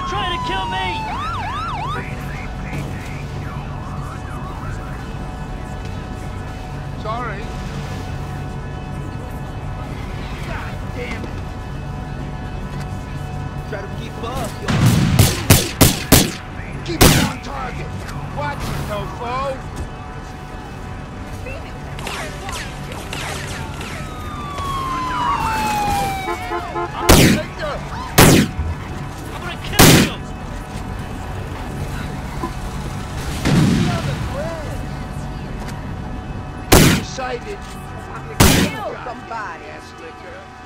You trying to kill me? Sorry. God damn it. Try to keep up, yo. Keep it on target. Watch it, no foe. Excited. Kill somebody. Ass liquor.